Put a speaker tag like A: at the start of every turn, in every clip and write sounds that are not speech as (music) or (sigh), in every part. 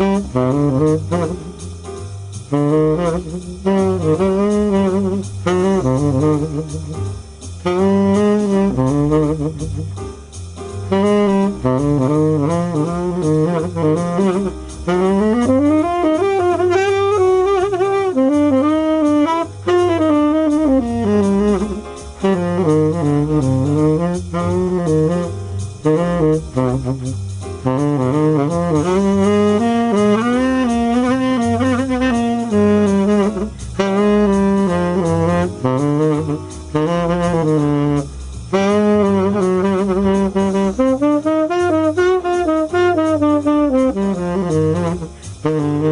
A: Mm-hmm.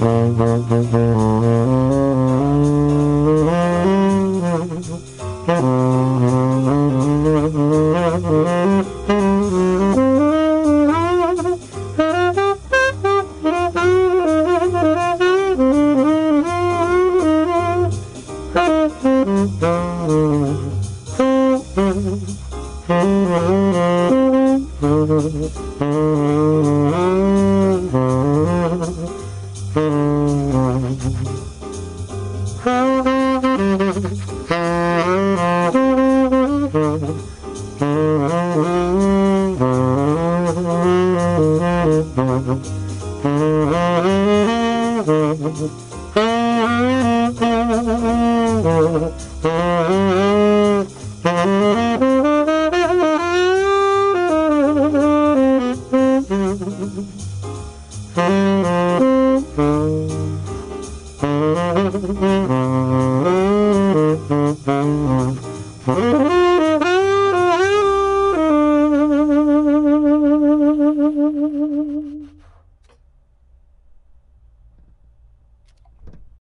A: Mm-hmm oh, hmm oh, (laughs) hmm